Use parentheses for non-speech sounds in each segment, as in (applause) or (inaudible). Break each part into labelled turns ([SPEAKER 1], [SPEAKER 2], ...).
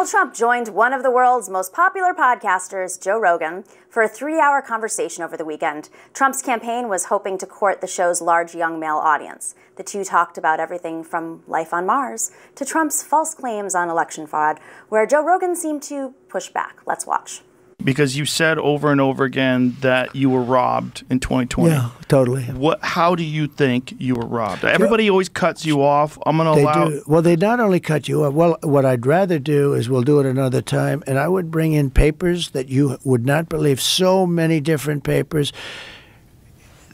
[SPEAKER 1] Donald Trump joined one of the world's most popular podcasters, Joe Rogan, for a three hour conversation over the weekend. Trump's campaign was hoping to court the show's large young male audience. The two talked about everything from life on Mars to Trump's false claims on election fraud, where Joe Rogan seemed to push back. Let's watch
[SPEAKER 2] because you said over and over again that you were robbed in 2020.
[SPEAKER 3] Yeah, totally.
[SPEAKER 2] What? How do you think you were robbed? Everybody always cuts you off. I'm going to allow.
[SPEAKER 3] Do. Well, they not only cut you off. Well, what I'd rather do is we'll do it another time, and I would bring in papers that you would not believe. So many different papers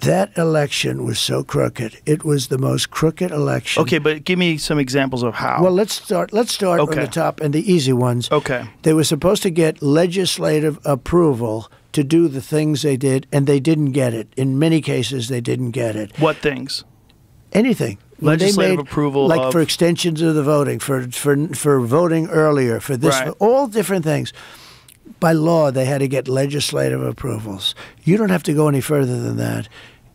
[SPEAKER 3] that election was so crooked. It was the most crooked election.
[SPEAKER 2] Okay, but give me some examples of how.
[SPEAKER 3] Well, let's start. Let's start okay. the top and the easy ones.
[SPEAKER 2] Okay.
[SPEAKER 3] They were supposed to get legislative approval to do the things they did, and they didn't get it. In many cases, they didn't get it.
[SPEAKER 2] What things?
[SPEAKER 3] Anything.
[SPEAKER 2] Legislative made, approval,
[SPEAKER 3] like
[SPEAKER 2] of...
[SPEAKER 3] for extensions of the voting, for for for voting earlier, for this,
[SPEAKER 2] right.
[SPEAKER 3] for all different things by law, they had to get legislative approvals. You don't have to go any further than that.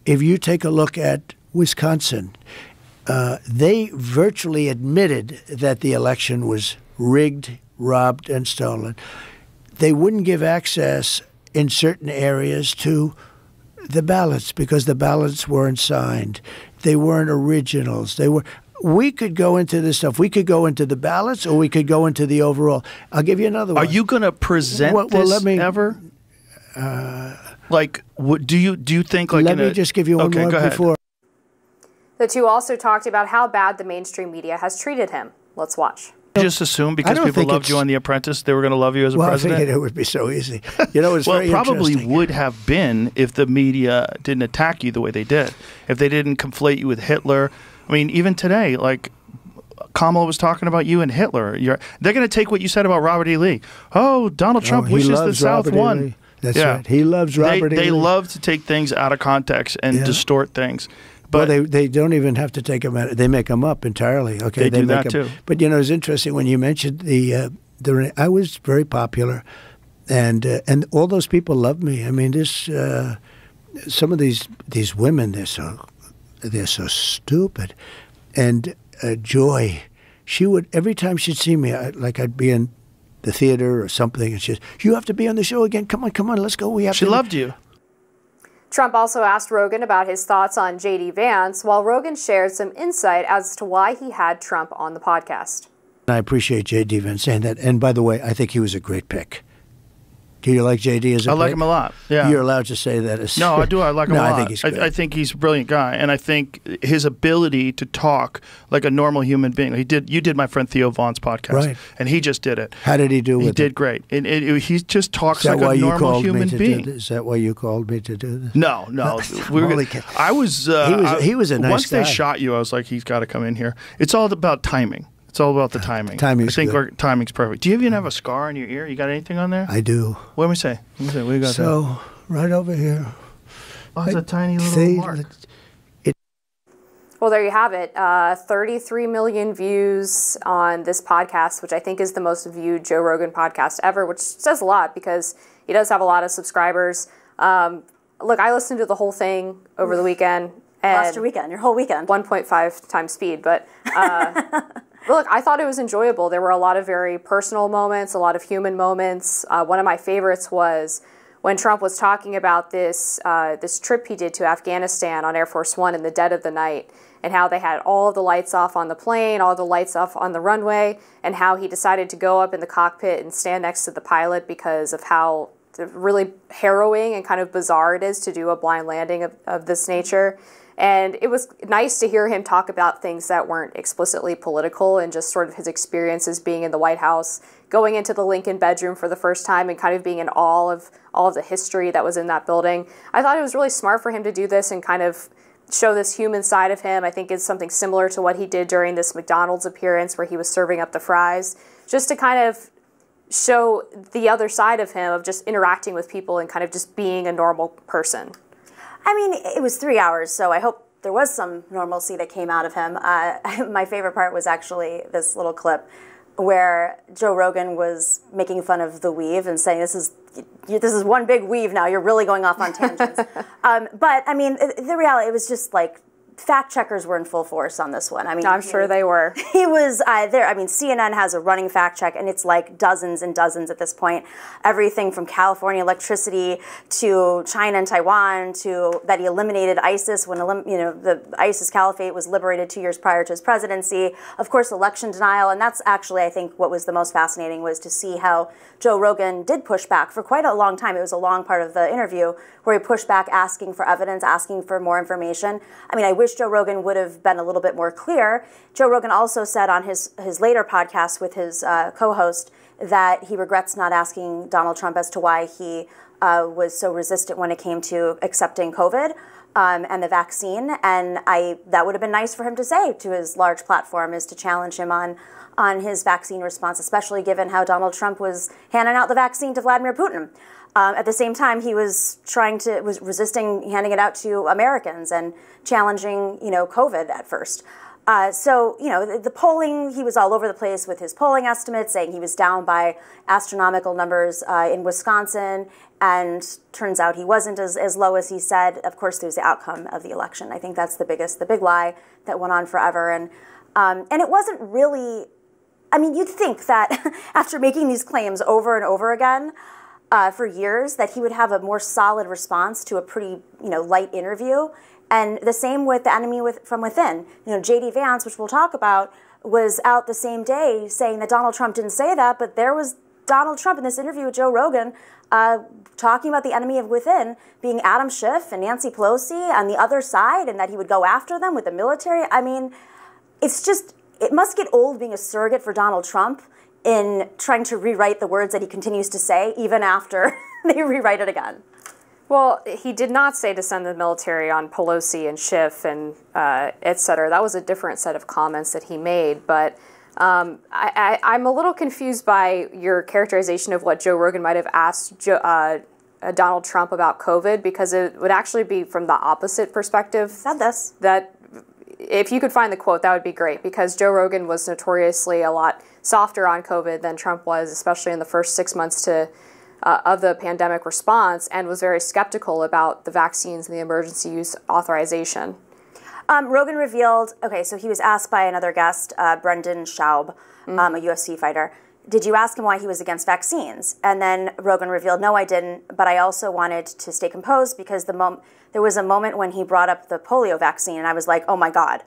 [SPEAKER 3] If you take a look at Wisconsin, uh, they virtually admitted that the election was rigged, robbed, and stolen. They wouldn't give access in certain areas to the ballots because the ballots weren't signed. They weren't originals. They were we could go into this stuff. We could go into the ballots, or we could go into the overall. I'll give you another one.
[SPEAKER 2] Are you going to present well, well, this me, ever? Uh, like, what, do you do you think like?
[SPEAKER 3] Let me a, just give you one
[SPEAKER 2] okay,
[SPEAKER 3] more before.
[SPEAKER 4] The two also talked about how bad the mainstream media has treated him. Let's watch.
[SPEAKER 2] You just assume because people loved you on The Apprentice, they were going to love you as a
[SPEAKER 3] well, (laughs)
[SPEAKER 2] president.
[SPEAKER 3] I figured it would be so easy. You know, it's
[SPEAKER 2] well,
[SPEAKER 3] very
[SPEAKER 2] it probably would have been if the media didn't attack you the way they did. If they didn't conflate you with Hitler, I mean, even today, like Kamala was talking about you and Hitler. You're, they're going to take what you said about Robert E. Lee. Oh, Donald oh, Trump
[SPEAKER 3] oh,
[SPEAKER 2] wishes the South
[SPEAKER 3] Robert
[SPEAKER 2] won.
[SPEAKER 3] E. That's yeah. right. He loves Robert
[SPEAKER 2] they,
[SPEAKER 3] E.
[SPEAKER 2] They love to take things out of context and
[SPEAKER 3] yeah.
[SPEAKER 2] distort things.
[SPEAKER 3] But well, they they don't even have to take them out. They make them up entirely. Okay,
[SPEAKER 2] they,
[SPEAKER 3] they
[SPEAKER 2] do
[SPEAKER 3] make
[SPEAKER 2] that
[SPEAKER 3] them.
[SPEAKER 2] too.
[SPEAKER 3] But you know, it's interesting when you mentioned the uh, the. I was very popular, and uh, and all those people loved me. I mean, this uh, some of these these women they're so they're so stupid, and uh, Joy, she would every time she'd see me, I, like I'd be in the theater or something, and she's you have to be on the show again. Come on, come on, let's go. We have. To.
[SPEAKER 2] She
[SPEAKER 3] to.
[SPEAKER 2] loved you.
[SPEAKER 4] Trump also asked Rogan about his thoughts on J.D. Vance, while Rogan shared some insight as to why he had Trump on the podcast.
[SPEAKER 3] I appreciate J.D. Vance saying that. And by the way, I think he was a great pick. Do you like JD as a
[SPEAKER 2] I like him a lot. Yeah,
[SPEAKER 3] you're allowed to say that. As,
[SPEAKER 2] no, I do. I (laughs) like him
[SPEAKER 3] no,
[SPEAKER 2] a lot.
[SPEAKER 3] I think he's. Good.
[SPEAKER 2] I, I, think he's a brilliant guy, and I think his ability to talk like a normal human being. He did. You did my friend Theo Von's podcast,
[SPEAKER 3] right?
[SPEAKER 2] And he just did it.
[SPEAKER 3] How did he do? It?
[SPEAKER 2] He
[SPEAKER 3] it?
[SPEAKER 2] did great. And it, it, he just talks like a normal human being.
[SPEAKER 3] Is that why you called me to do this?
[SPEAKER 2] No, no. (laughs) we were, I was. Uh,
[SPEAKER 3] he was. He was a nice guy.
[SPEAKER 2] Once
[SPEAKER 3] guy.
[SPEAKER 2] they shot you, I was like, he's got to come in here. It's all about timing. It's all about the timing.
[SPEAKER 3] Timing's
[SPEAKER 2] I think
[SPEAKER 3] good.
[SPEAKER 2] our timing's perfect. Do you even have a scar on your ear? You got anything on there?
[SPEAKER 3] I do.
[SPEAKER 2] What do we say? Let me say. What you got
[SPEAKER 3] so,
[SPEAKER 2] there?
[SPEAKER 3] right over here.
[SPEAKER 2] Oh, it's a tiny little
[SPEAKER 3] See,
[SPEAKER 2] mark.
[SPEAKER 3] It,
[SPEAKER 4] well, there you have it. Uh, 33 million views on this podcast, which I think is the most viewed Joe Rogan podcast ever, which says a lot because he does have a lot of subscribers. Um, look, I listened to the whole thing over the weekend. And
[SPEAKER 1] Lost your weekend, your whole weekend.
[SPEAKER 4] 1.5 times speed, but uh, (laughs) look, I thought it was enjoyable. There were a lot of very personal moments, a lot of human moments. Uh, one of my favorites was when Trump was talking about this uh, this trip he did to Afghanistan on Air Force One in the dead of the night, and how they had all the lights off on the plane, all the lights off on the runway, and how he decided to go up in the cockpit and stand next to the pilot because of how really harrowing and kind of bizarre it is to do a blind landing of, of this nature. And it was nice to hear him talk about things that weren't explicitly political and just sort of his experiences being in the White House, going into the Lincoln bedroom for the first time and kind of being in awe of all of the history that was in that building. I thought it was really smart for him to do this and kind of show this human side of him. I think it's something similar to what he did during this McDonald's appearance where he was serving up the fries, just to kind of show the other side of him of just interacting with people and kind of just being a normal person.
[SPEAKER 1] I mean, it was three hours, so I hope there was some normalcy that came out of him. Uh, (laughs) my favorite part was actually this little clip where Joe Rogan was making fun of the weave and saying, "This is this is one big weave now. You're really going off on tangents." (laughs) um, but I mean, the reality it was just like fact checkers were in full force on this one. I mean,
[SPEAKER 4] I'm sure they were. (laughs)
[SPEAKER 1] He was uh, there. I mean, CNN has a running fact check, and it's like dozens and dozens at this point. Everything from California electricity to China and Taiwan to that he eliminated ISIS when you know the ISIS caliphate was liberated two years prior to his presidency. Of course, election denial, and that's actually I think what was the most fascinating was to see how Joe Rogan did push back for quite a long time. It was a long part of the interview where he pushed back, asking for evidence, asking for more information. I mean, I wish Joe Rogan would have been a little bit more clear. Joe Rogan also said on his, his later podcast with his uh, co host that he regrets not asking Donald Trump as to why he uh, was so resistant when it came to accepting COVID. Um, and the vaccine, and I that would have been nice for him to say to his large platform is to challenge him on on his vaccine response, especially given how Donald Trump was handing out the vaccine to Vladimir Putin. Um, at the same time, he was trying to was resisting handing it out to Americans and challenging, you know, COVID at first. Uh, so, you know, the, the, polling, he was all over the place with his polling estimates, saying he was down by astronomical numbers uh, in Wisconsin, and turns out he wasn't as, as low as he said. Of course, there's the outcome of the election. I think that's the biggest, the big lie that went on forever. And, um, and it wasn't really, I mean, you'd think that (laughs) after making these claims over and over again, uh, for years that he would have a more solid response to a pretty you know light interview. And the same with the enemy with, from within. You know, J.D. Vance, which we'll talk about, was out the same day saying that Donald Trump didn't say that, but there was Donald Trump in this interview with Joe Rogan uh, talking about the enemy of within being Adam Schiff and Nancy Pelosi on the other side, and that he would go after them with the military. I mean, it's just it must get old being a surrogate for Donald Trump in trying to rewrite the words that he continues to say, even after (laughs) they rewrite it again.
[SPEAKER 4] Well, he did not say to send the military on Pelosi and Schiff and uh, et cetera. That was a different set of comments that he made. But um, I, am a little confused by your characterization of what Joe Rogan might have asked Joe, uh, uh, Donald Trump about COVID, because it would actually be from the opposite perspective.
[SPEAKER 1] Said this.
[SPEAKER 4] That if you could find the quote, that would be great, because Joe Rogan was notoriously a lot softer on COVID than Trump was, especially in the first six months to uh, of the pandemic response, and was very skeptical about the vaccines and the emergency use authorization.
[SPEAKER 1] Um, Rogan revealed. Okay, so he was asked by another guest, uh, Brendan Schaub, mm-hmm. um, a UFC fighter. Did you ask him why he was against vaccines? And then Rogan revealed, no, I didn't, but I also wanted to stay composed because the mom- there was a moment when he brought up the polio vaccine, and I was like, oh my God,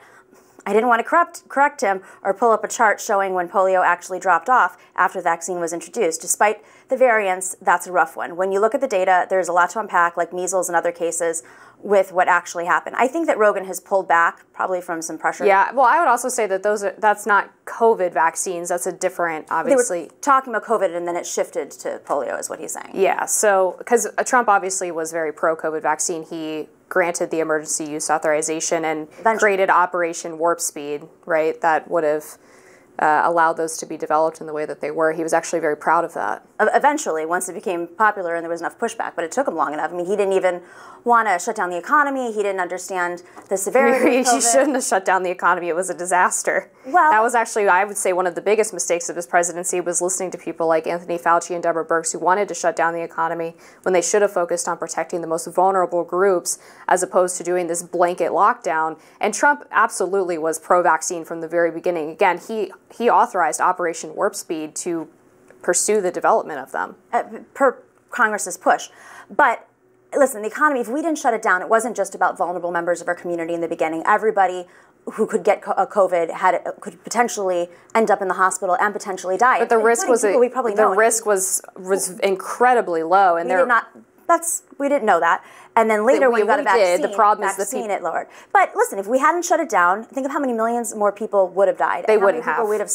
[SPEAKER 1] I didn't want to correct, correct him or pull up a chart showing when polio actually dropped off after the vaccine was introduced. Despite the variance, that's a rough one. When you look at the data, there's a lot to unpack, like measles and other cases, with what actually happened. I think that Rogan has pulled back, probably from some pressure.
[SPEAKER 4] Yeah, well, I would also say that those are that's not COVID vaccines. That's a different, obviously.
[SPEAKER 1] They were talking about COVID, and then it shifted to polio, is what he's saying.
[SPEAKER 4] Yeah, so because Trump obviously was very pro-COVID vaccine, he granted the emergency use authorization and Eventually. created Operation Warp Speed, right? That would have uh, allowed those to be developed in the way that they were. He was actually very proud of that.
[SPEAKER 1] Eventually, once it became popular and there was enough pushback, but it took him long enough. I mean, he didn't even want to shut down the economy. He didn't understand the severity. (laughs)
[SPEAKER 4] he shouldn't have shut down the economy. It was a disaster. Well, that was actually, I would say, one of the biggest mistakes of his presidency was listening to people like Anthony Fauci and Deborah Birx who wanted to shut down the economy when they should have focused on protecting the most vulnerable groups as opposed to doing this blanket lockdown. And Trump absolutely was pro-vaccine from the very beginning. Again, he he authorized Operation Warp Speed to pursue the development of them.
[SPEAKER 1] Uh, per Congress's push. But listen, the economy, if we didn't shut it down, it wasn't just about vulnerable members of our community in the beginning. Everybody who could get a COVID had could potentially end up in the hospital and potentially die.
[SPEAKER 4] But the risk was a, we probably the know. risk was was incredibly low, and
[SPEAKER 1] we did not. That's we didn't know that. And then later, we, when got a vaccine,
[SPEAKER 4] did. the problem
[SPEAKER 1] vaccine,
[SPEAKER 4] is the
[SPEAKER 1] people. it lowered. But listen, if we hadn't shut it down, think of how many millions more people would have died.
[SPEAKER 4] They wouldn't have.
[SPEAKER 1] We'd have.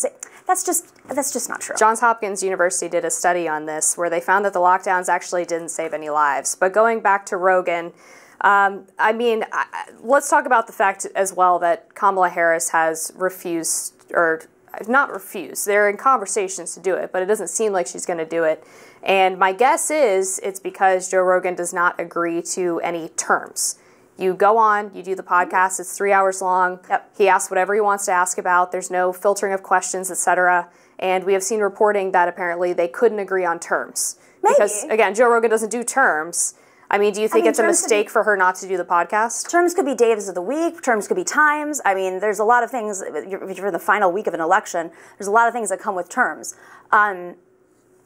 [SPEAKER 1] That's just that's just not true.
[SPEAKER 4] Johns Hopkins University did a study on this where they found that the lockdowns actually didn't save any lives. But going back to Rogan. Um, I mean, I, let's talk about the fact as well that Kamala Harris has refused, or not refused, they're in conversations to do it, but it doesn't seem like she's going to do it. And my guess is it's because Joe Rogan does not agree to any terms. You go on, you do the podcast, it's three hours long.
[SPEAKER 1] Yep.
[SPEAKER 4] He asks whatever he wants to ask about. There's no filtering of questions, etc. And we have seen reporting that apparently they couldn't agree on terms.
[SPEAKER 1] Maybe.
[SPEAKER 4] Because again, Joe Rogan doesn't do terms. I mean, do you think
[SPEAKER 1] mean,
[SPEAKER 4] it's a mistake
[SPEAKER 1] be-
[SPEAKER 4] for her not to do the podcast?
[SPEAKER 1] Terms could be days of the week. Terms could be times. I mean, there's a lot of things. If you're in the final week of an election, there's a lot of things that come with terms. Um,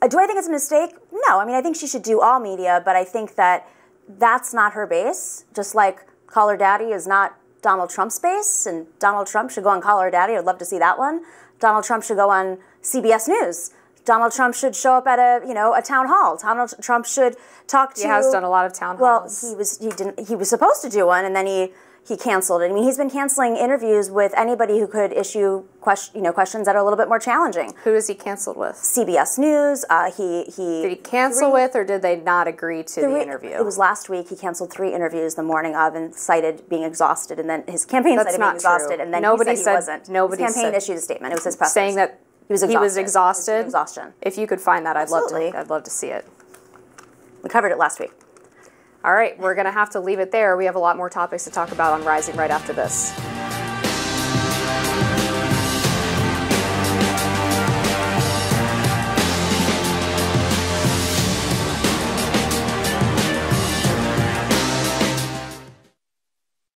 [SPEAKER 1] uh, do I think it's a mistake? No. I mean, I think she should do all media, but I think that that's not her base. Just like Call Her Daddy is not Donald Trump's base, and Donald Trump should go on Call Her Daddy. I'd love to see that one. Donald Trump should go on CBS News. Donald Trump should show up at a you know a town hall. Donald Trump should talk to.
[SPEAKER 4] He has done a lot of town halls.
[SPEAKER 1] Well, he was he didn't he was supposed to do one, and then he he canceled it. I mean, he's been canceling interviews with anybody who could issue question you know questions that are a little bit more challenging.
[SPEAKER 4] Who is he canceled with?
[SPEAKER 1] CBS News. Uh, he he
[SPEAKER 4] Did he cancel
[SPEAKER 1] three-
[SPEAKER 4] with, or did they not agree to the interview?
[SPEAKER 1] It was last week. He canceled three interviews the morning of and cited being exhausted, and then his campaign
[SPEAKER 4] That's
[SPEAKER 1] cited
[SPEAKER 4] not
[SPEAKER 1] being exhausted,
[SPEAKER 4] true.
[SPEAKER 1] and then
[SPEAKER 4] Nobody
[SPEAKER 1] he said,
[SPEAKER 4] said-
[SPEAKER 1] he wasn't.
[SPEAKER 4] nobody
[SPEAKER 1] his campaign
[SPEAKER 4] said-
[SPEAKER 1] issued a statement. It was his press
[SPEAKER 4] saying that
[SPEAKER 1] he was
[SPEAKER 4] he was
[SPEAKER 1] exhausted.
[SPEAKER 4] exhausted.
[SPEAKER 1] Exhaustion.
[SPEAKER 4] If you could find that, I'd love to. I'd love to see it.
[SPEAKER 1] we covered it last week.
[SPEAKER 4] All right, we're gonna have to leave it there. We have a lot more topics to talk about on Rising right after this.